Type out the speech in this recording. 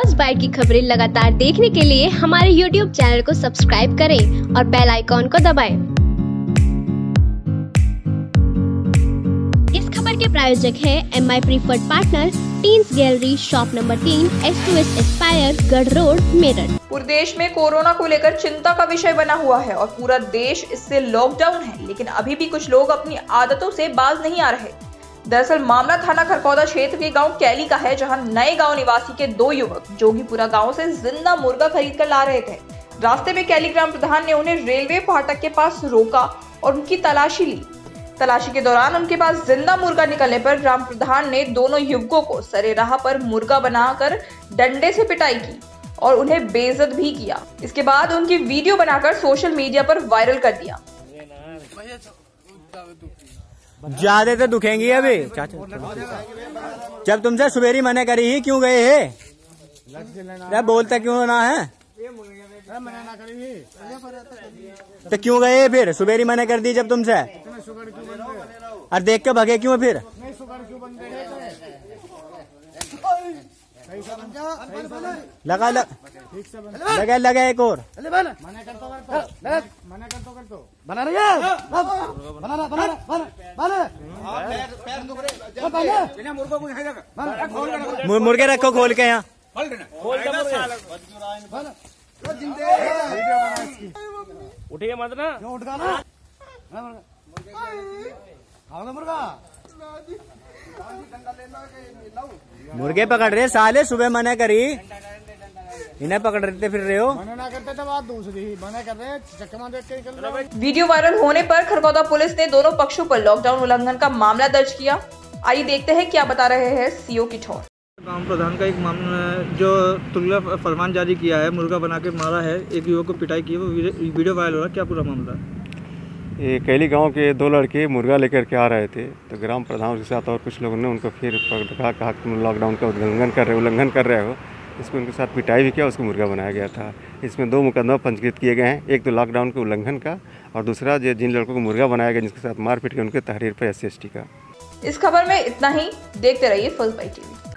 First bite की खबरें लगातार देखने के लिए हमारे यूट्यूब चैनल को सब्सक्राइब करें और बेल आइकॉन को दबाएँ। इस खबर के प्रायोजक है M I preferred partner teens gallery shop number तीन एस टू एस एक्सपायर गढ़ रोड मेरठ पूरे देश में कोरोना को लेकर चिंता का विषय बना हुआ है और पूरा देश इससे लॉकडाउन है, लेकिन अभी भी कुछ लोग अपनी आदतों से बाज नहीं आ रहे दरअसल मामला थाना खरकौदा क्षेत्र के गाँव कैली का है, जहाँ नए गाँव निवासी के दो युवक जोगीपुरा गाँव से ज़िंदा मुर्गा खरीद कर ला रहे थे। रास्ते में कैली ग्राम प्रधान ने उन्हें रेलवे फाटक के पास रोका और उनकी तलाशी ली। तलाशी के दौरान उनके पास ज़िंदा मुर्गा निकलने पर ग्राम प्रधान ने दोनों युवकों को सरे राह पर मुर्गा बनाकर डंडे से पिटाई की और उन्हें बेइज्जत भी किया। इसके बाद उनकी वीडियो बनाकर सोशल मीडिया पर वायरल कर दिया। ज़्यादा तो दुखेंगी अभी। जब तुमसे सुबेरी मने करी ही क्यों गए है? बोलता क्यों ना है? तो क्यों गए फिर? सुबेरी मने कर दी जब तुमसे? और देख के भगे क्यों फिर? लगा लग, लगा लगा एक और। बना। रही है? बना रहा बना रहा बना मुर- मुर्गे रखो। खोल के यहाँ। उठिए मत ना। क्यों उठ ना मुर्गा। मुर्गे पकड़ रहे साले सुबह मना करी। इन्हें पकड़ रहे फिर रहे हो? मना ना करते तो बात दूसरी मना कर रहे चक्कमा देख के निकल रहे। वीडियो वायरल होने पर खरगोदा पुलिस ने दोनों पक्षों पर लॉकडाउन उल्लंघन का मामला दर्ज किया। आइए देखते हैं क्या बता रहे हैं सीओ किठौर। गाँव प्रधान का एक मामला जो तुगला फरमान जारी किया है मुर्गा बना के मारा है एक युवक को पिटाई की है वो वीडियो वीडियो वायरल हो रहा है क्या पूरा मामला ये कैली गाँव के दो लड़के मुर्गा लेकर के आ रहे थे तो ग्राम प्रधान के साथ और कुछ लोगों ने उनको फिर पकड़ा कहा कि तुम लॉकडाउन का उल्लंघन कर रहे हो उल्लंघन कर रहे हो। इसमें उनके साथ पिटाई भी किया, उसको मुर्गा बनाया गया था। इसमें दो मुकदमा पंजीकृत किए गए हैं, एक तो लॉकडाउन के उल्लंघन का और दूसरा जो जिन लड़कों को मुर्गा बनाया गया जिसके साथ मारपीट की उनके तहरीर पर एस का। इस खबर में इतना ही, देखते रहिए फुल बाई टीवी।